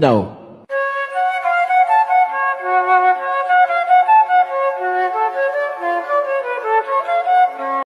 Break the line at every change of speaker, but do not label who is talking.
đầu.